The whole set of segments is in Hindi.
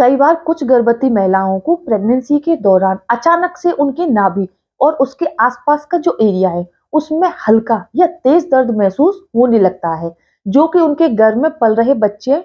कई बार कुछ गर्भवती महिलाओं को प्रेगनेंसी के दौरान अचानक से उनकी नाभि और उसके आसपास का जो एरिया है, उसमें हल्का या तेज दर्द महसूस होने लगता है, जो कि उनके घर में पल रहे बच्चे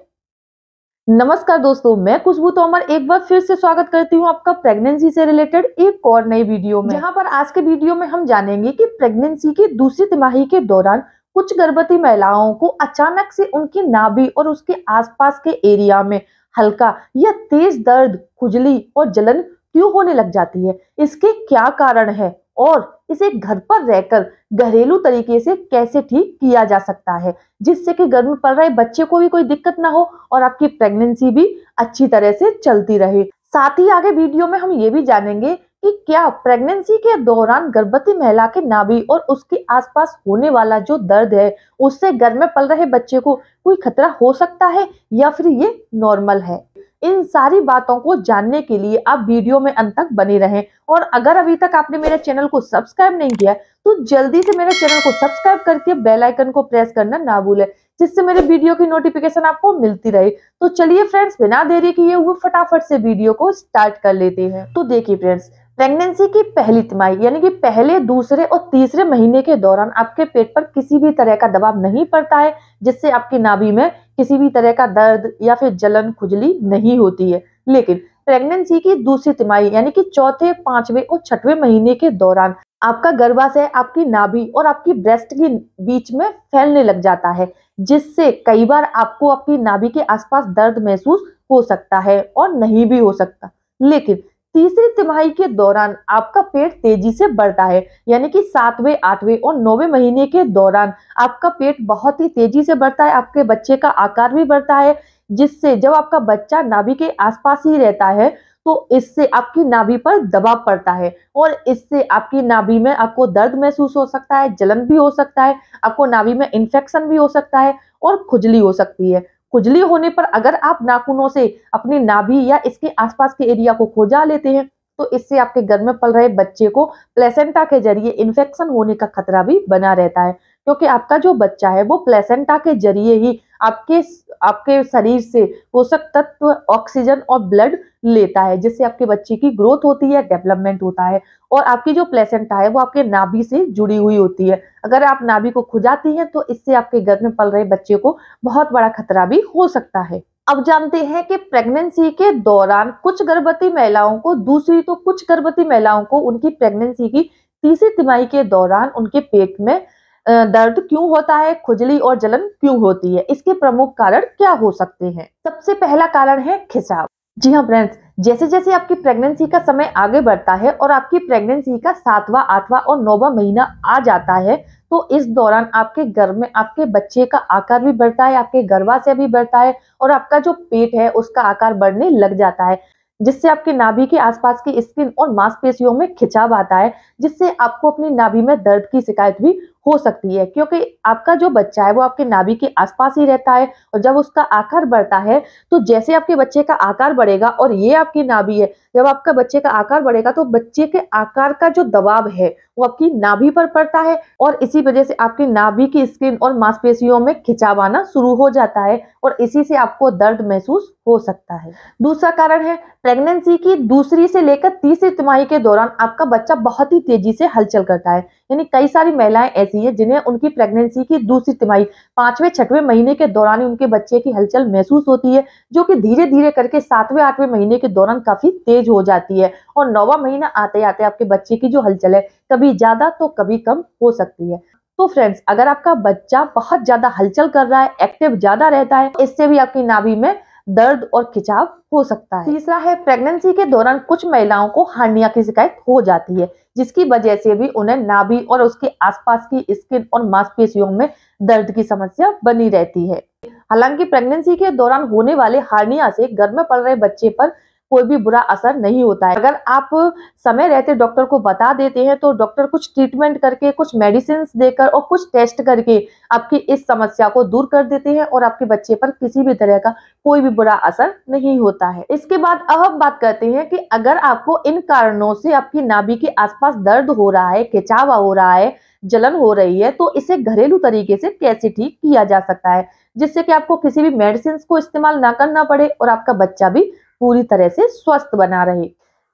नमस्कार दोस्तों, मैं खुशबू तोमर एक बार फिर से स्वागत करती हूँ आपका प्रेगनेंसी से रिलेटेड एक और नई वीडियो में। जहाँ पर आज के वीडियो में हम जानेंगे कि प्रेगनेंसी की दूसरी तिमाही के दौरान कुछ गर्भवती महिलाओं को अचानक से उनकी नाभि और उसके आसपास के एरिया में हल्का या तेज दर्द, खुजली और जलन क्यों होने लग जाती है? इसके क्या कारण है? और इसे घर पर रहकर घरेलू तरीके से कैसे ठीक किया जा सकता है? जिससे कि घर में रहे बच्चे को भी कोई दिक्कत ना हो और आपकी प्रेगनेंसी भी अच्छी तरह से चलती रहे। साथ ही आगे वीडियो में हम ये भी जानेंगे कि क्या प्रेगनेंसी के दौरान गर्भवती महिला के नाभि और उसके आसपास होने वाला जो दर्द है, उससे घर में पल रहे बच्चे को कोई खतरा हो सकता है या फिर ये नॉर्मल है? इन सारी बातों को जानने के लिए आप वीडियो में अंत तक बने रहें और अगर अभी तक आपने मेरे चैनल को सब्सक्राइब नहीं किया तो जल्दी से मेरे चैनल को सब्सक्राइब करके बेल आइकन को प्रेस करना ना भूलें, जिससे मेरे वीडियो की नोटिफिकेशन आपको मिलती रहे। तो चलिए फ्रेंड्स बिना देरी किए हुए फटाफट से वीडियो को स्टार्ट कर लेते हैं। तो देखिए फ्रेंड्स प्रेगनेंसी की पहली तिमाही, यानी कि पहले, दूसरे और तीसरे महीने के दौरान आपके पेट पर किसी भी तरह का दबाव नहीं पड़ता है, जिससे आपकी नाभि में किसी भी तरह का दर्द या फिर जलन, खुजली नहीं होती है। लेकिन प्रेगनेंसी की दूसरी तिमाही, यानी कि चौथे, पांचवे और छठवें महीने के दौरान आपका गर्भाशय, आपकी नाभि और आपकी ब्रेस्ट के बीच में फैलने लग जाता है, जिससे कई बार आपको आपकी नाभि के आसपास दर्द महसूस हो सकता है और नहीं भी हो सकता। लेकिन तीसरी तिमाही के दौरान आपका पेट तेज़ी से बढ़ता है, यानी कि सातवें, आठवें और नौवे महीने के दौरान आपका पेट बहुत ही तेज़ी से बढ़ता है, आपके बच्चे का आकार भी बढ़ता है, जिससे जब आपका बच्चा नाभि के आसपास ही रहता है तो इससे आपकी नाभि पर दबाव पड़ता है और इससे आपकी नाभि में आपको दर्द महसूस हो सकता है, जलन भी हो सकता है, आपको नाभि में इन्फेक्शन भी हो सकता है और खुजली हो सकती है। खुजली होने पर अगर आप नाखूनों से अपनी नाभि या इसके आसपास के एरिया को खोजा लेते हैं तो इससे आपके घर में पल रहे बच्चे को प्लेसेंटा के ज़रिए इन्फेक्शन होने का खतरा भी बना रहता है। क्योंकि आपका जो बच्चा है, वो प्लेसेंटा के ज़रिए ही आपके आपके शरीर से पोषक तत्व, ऑक्सीजन और ब्लड लेता है, जिससे आपके बच्चे की ग्रोथ होती है, डेवलपमेंट होता है और आपकी जो प्लेसेंटा है, वो आपके नाभि से जुड़ी हुई होती है। अगर आप नाभि को खुजाती हैं तो इससे आपके घर में पल रहे बच्चे को बहुत बड़ा खतरा भी हो सकता है। अब जानते हैं कि प्रेगनेंसी के दौरान कुछ गर्भवती महिलाओं को, दूसरी तो कुछ गर्भवती महिलाओं को उनकी प्रेगनेंसी की तीसरी तिमाही के दौरान उनके पेट में दर्द क्यों होता है, खुजली और जलन क्यों होती है, इसके प्रमुख कारण क्या हो सकते हैं? सबसे पहला कारण है खिंचाव। जी हाँ फ्रेंड्स जैसे जैसे आपकी प्रेगनेंसी का समय आगे बढ़ता है और आपकी प्रेगनेंसी का सातवां, आठवां और नौवा महीना आ जाता है तो इस दौरान आपके घर में आपके बच्चे का आकार भी बढ़ता है, आपके गर्भाशय भी बढ़ता है और आपका जो पेट है उसका आकार बढ़ने लग जाता है, जिससे आपके नाभि के आसपास की स्किन और मांसपेशियों में खिंचाव आता है, जिससे आपको अपनी नाभि में दर्द की शिकायत भी हो सकती है, क्योंकि आपका जो बच्चा है वो आपके नाभि के आसपास ही रहता है और जब उसका आकार बढ़ता है तो जैसे आपके बच्चे का आकार बढ़ेगा और ये आपकी नाभि है, जब आपका बच्चे का आकार बढ़ेगा तो बच्चे के आकार का जो दबाव है वो आपकी नाभि पर पड़ता है और इसी वजह से आपकी नाभि की स्किन और मांसपेशियों में खिंचाव आना शुरू हो जाता है और इसी से आपको दर्द महसूस हो सकता है। दूसरा कारण है प्रेगनेंसी की दूसरी से लेकर तीसरी तिमाही के दौरान आपका बच्चा बहुत ही तेज़ी से हलचल करता है, यानी कई सारी महिलाएँ ऐसी हैं, जिन्हें उनकी प्रेगनेंसी की दूसरी तिमाही, पाँचवें, छठवें महीने के दौरान ही उनके बच्चे की हलचल महसूस होती है, जो कि धीरे धीरे करके सातवें, आठवें महीने के दौरान काफ़ी तेज हो जाती है और नौवा महीना आते आते आपके बच्चे की जो हलचल है, कभी ज़्यादा तो कभी कम हो सकती है। तो फ्रेंड्स अगर आपका बच्चा बहुत ज़्यादा हलचल कर रहा है एक्टिव ज़्यादा रहता है, इससे भी आपकी नाभि में दर्द और खिंचाव हो सकता है। तीसरा है प्रेगनेंसी के दौरान कुछ महिलाओं को हार्निया की शिकायत हो जाती है, जिसकी वजह से भी उन्हें नाभि और उसके आसपास की स्किन और मांसपेशियों में दर्द की समस्या बनी रहती है। हालाँकि प्रेगनेंसी के दौरान होने वाले हार्निया से घर में पड़ रहे बच्चे पर कोई भी बुरा असर नहीं होता है। अगर आप समय रहते डॉक्टर को बता देते हैं तो डॉक्टर कुछ ट्रीटमेंट करके, कुछ मेडिसिन देकर और कुछ टेस्ट करके आपकी इस समस्या को दूर कर देते हैं और आपके बच्चे पर किसी भी तरह का कोई भी बुरा असर नहीं होता है। इसके बाद अब हम बात करते हैं कि अगर आपको इन कारणों से आपकी नाभि के आसपास दर्द हो रहा है, खिंचावा हो रहा है, जलन हो रही है तो इसे घरेलू तरीके से कैसे ठीक किया जा सकता है, जिससे कि आपको किसी भी मेडिसिन को इस्तेमाल ना करना पड़े और आपका बच्चा भी पूरी तरह से स्वस्थ बना रहे।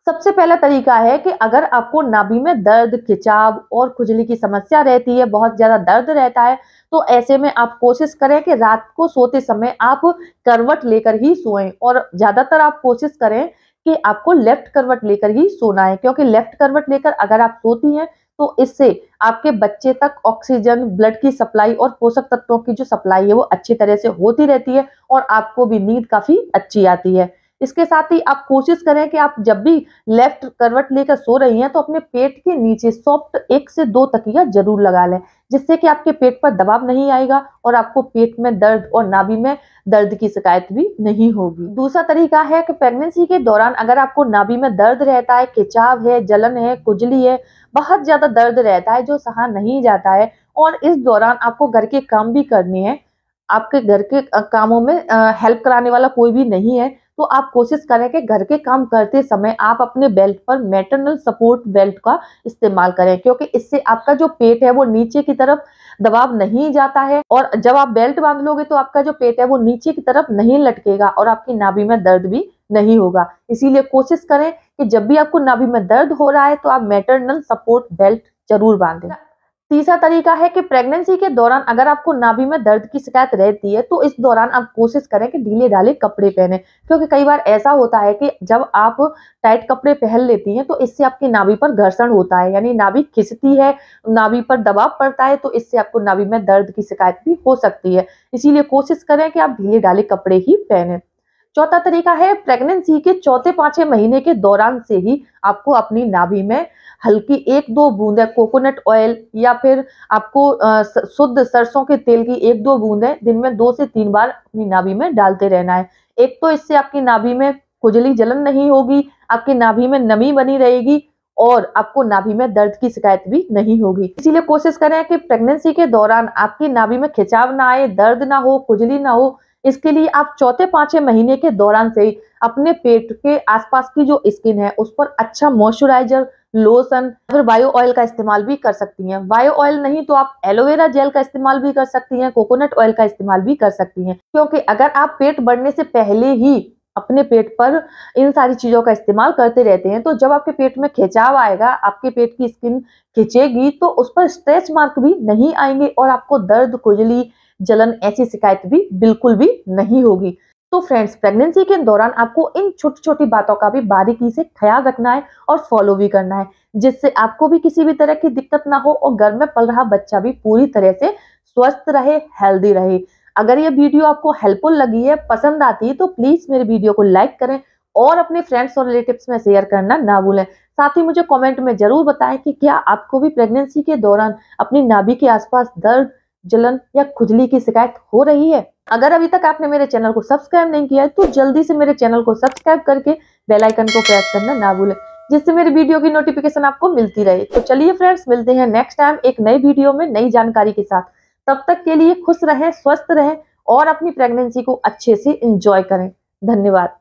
सबसे पहला तरीका है कि अगर आपको नाभि में दर्द, खिंचाव और खुजली की समस्या रहती है, बहुत ज़्यादा दर्द रहता है तो ऐसे में आप कोशिश करें कि रात को सोते समय आप करवट लेकर ही सोएँ और ज़्यादातर आप कोशिश करें कि आपको लेफ़्ट करवट लेकर ही सोना है, क्योंकि लेफ़्ट करवट लेकर अगर आप सोती हैं तो इससे आपके बच्चे तक ऑक्सीजन, ब्लड की सप्लाई और पोषक तत्वों की जो सप्लाई है, वो अच्छी तरह से होती रहती है और आपको भी नींद काफ़ी अच्छी आती है। इसके साथ ही आप कोशिश करें कि आप जब भी लेफ़्ट करवट लेकर सो रही हैं तो अपने पेट के नीचे सॉफ्ट एक से दो तकिया ज़रूर लगा लें, जिससे कि आपके पेट पर दबाव नहीं आएगा और आपको पेट में दर्द और नाभि में दर्द की शिकायत भी नहीं होगी। दूसरा तरीका है कि प्रेगनेंसी के दौरान अगर आपको नाभि में दर्द रहता है, खिंचाव है, जलन है कुजली है, बहुत ज़्यादा दर्द रहता है, जो सहा नहीं जाता है, और इस दौरान आपको घर के काम भी करने हैं, आपके घर के कामों में हेल्प कराने वाला कोई भी नहीं है तो आप कोशिश करें कि घर के काम करते समय आप अपने बेल्ट पर मेटरनल सपोर्ट बेल्ट का इस्तेमाल करें, क्योंकि इससे आपका जो पेट है वो नीचे की तरफ़ दबाव नहीं जाता है और जब आप बेल्ट बाँध लोगे तो आपका जो पेट है वो नीचे की तरफ़ नहीं लटकेगा और आपकी नाभि में दर्द भी नहीं होगा। इसीलिए कोशिश करें कि जब भी आपको नाभि में दर्द हो रहा है तो आप मेटरनल सपोर्ट बेल्ट ज़रूर बांधें। तीसरा तरीका है कि प्रेगनेंसी के दौरान अगर आपको नाभि में दर्द की शिकायत रहती है तो इस दौरान आप कोशिश करें कि ढीले ढाले कपड़े पहने। क्योंकि कई बार ऐसा होता है कि जब आप टाइट कपड़े पहन लेती हैं तो इससे आपकी नाभि पर घर्षण होता है, यानी नाभि खिंचती है, नाभि पर दबाव पड़ता है तो इससे आपको नाभि में दर्द की शिकायत भी हो सकती है। इसीलिए कोशिश करें कि आप ढीले ढाले कपड़े ही पहने। चौथा तरीका है प्रेगनेंसी के चौथे पाँचवें महीने के दौरान से ही आपको अपनी नाभि में हल्की एक दो बूंदे कोकोनट ऑयल या फिर आपको शुद्ध सरसों के तेल की एक दो बूंदे दिन में दो से तीन बार अपनी नाभि में डालते रहना है। एक तो इससे आपकी नाभि में खुजली जलन नहीं होगी, आपकी नाभि में नमी बनी रहेगी और आपको नाभि में दर्द की शिकायत भी नहीं होगी। इसीलिए कोशिश करें कि प्रेगनेंसी के दौरान आपकी नाभि में खिंचाव ना आए, दर्द ना हो, खुजली ना हो इसके लिए आप चौथे पाँचवें महीने के दौरान से ही अपने पेट के आसपास की जो स्किन है, उस पर अच्छा मॉइस्चराइजर, लोशन फिर बायो ऑयल का इस्तेमाल भी कर सकती हैं। बायो ऑयल नहीं तो आप एलोवेरा जेल का इस्तेमाल भी कर सकती हैं, कोकोनट ऑयल का इस्तेमाल भी कर सकती हैं। क्योंकि अगर आप पेट बढ़ने से पहले ही अपने पेट पर इन सारी चीज़ों का इस्तेमाल करते रहते हैं तो जब आपके पेट में खिंचाव आएगा, आपके पेट की स्किन खिंचेगी तो उस पर स्ट्रेच मार्क भी नहीं आएँगे और आपको दर्द, खुजली जलन ऐसी शिकायत भी बिल्कुल भी नहीं होगी। तो फ्रेंड्स प्रेगनेंसी के दौरान आपको इन छोटी छोटी बातों का भी बारीकी से ख्याल रखना है और फॉलो भी करना है, जिससे आपको भी किसी भी तरह की दिक्कत ना हो और घर में पल रहा बच्चा भी पूरी तरह से स्वस्थ रहे हेल्दी रहे। अगर ये वीडियो आपको हेल्पफुल लगी है, पसंद आती है तो प्लीज़ मेरे वीडियो को लाइक करें और अपने फ्रेंड्स और रिलेटिव्स में शेयर करना ना भूलें। साथ ही मुझे कमेंट में ज़रूर बताएँ कि क्या आपको भी प्रेगनेंसी के दौरान अपनी नाभि के आसपास दर्द जलन या खुजली की शिकायत हो रही है। अगर अभी तक आपने मेरे चैनल को सब्सक्राइब नहीं किया है तो जल्दी से मेरे चैनल को सब्सक्राइब करके बेल आइकन को प्रेस करना ना भूलें, जिससे मेरी वीडियो की नोटिफिकेशन आपको मिलती रहे। तो चलिए फ्रेंड्स मिलते हैं नेक्स्ट टाइम एक नई वीडियो में नई जानकारी के साथ। तब तक के लिए खुश रहें, स्वस्थ रहें और अपनी प्रेगनेंसी को अच्छे से इंजॉय करें। धन्यवाद।